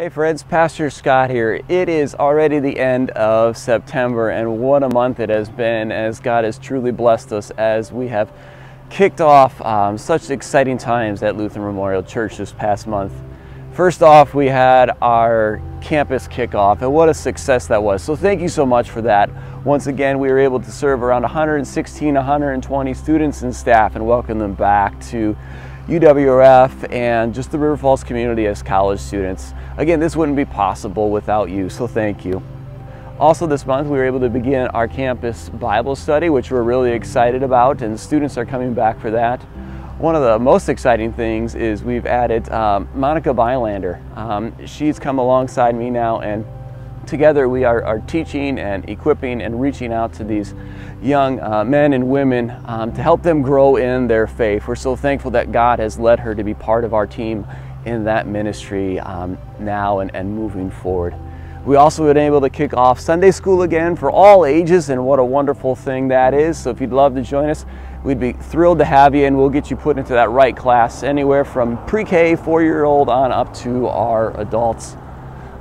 Hey friends, Pastor Scott here. It is already the end of September and what a month it has been as God has truly blessed us as we have kicked off um, such exciting times at Luther Memorial Church this past month. First off, we had our campus kickoff and what a success that was. So thank you so much for that. Once again, we were able to serve around 116, 120 students and staff and welcome them back to UWRF and just the River Falls community as college students. Again, this wouldn't be possible without you, so thank you. Also this month we were able to begin our campus Bible study, which we're really excited about and students are coming back for that. One of the most exciting things is we've added um, Monica Bylander. Um, she's come alongside me now and together we are, are, teaching and equipping and reaching out to these young uh, men and women um, to help them grow in their faith. We're so thankful that God has led her to be part of our team in that ministry um, now and, and moving forward. We also been able to kick off Sunday school again for all ages, and what a wonderful thing that is. So if you'd love to join us, we'd be thrilled to have you, and we'll get you put into that right class anywhere from pre-K, four-year-old on up to our adults.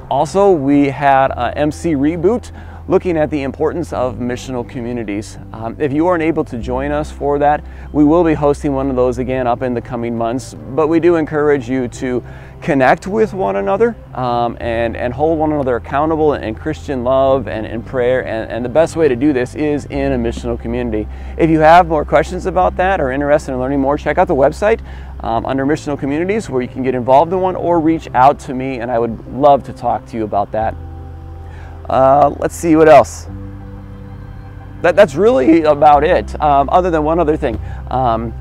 Also, we had a MC Reboot looking at the importance of missional communities. Um, if you aren't able to join us for that, we will be hosting one of those again up in the coming months, but we do encourage you to connect with one another um, and, and hold one another accountable in Christian love and in prayer. And, and the best way to do this is in a missional community. If you have more questions about that or interested in learning more, check out the website um, under missional communities where you can get involved in one or reach out to me and I would love to talk to you about that. Uh, let's see what else. That, that's really about it, um, other than one other thing. Um,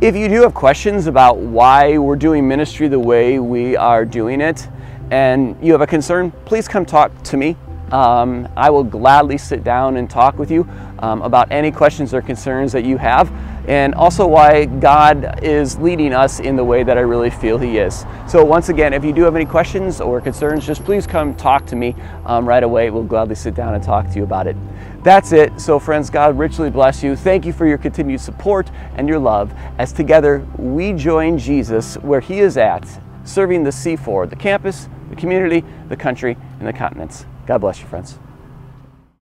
if you do have questions about why we're doing ministry the way we are doing it, and you have a concern, please come talk to me. Um, I will gladly sit down and talk with you um, about any questions or concerns that you have and also why God is leading us in the way that I really feel He is. So, once again, if you do have any questions or concerns, just please come talk to me um, right away. We'll gladly sit down and talk to you about it. That's it. So, friends, God richly bless you. Thank you for your continued support and your love as together we join Jesus where He is at, serving the C4, the campus, the community, the country, and the continents. God bless you, friends.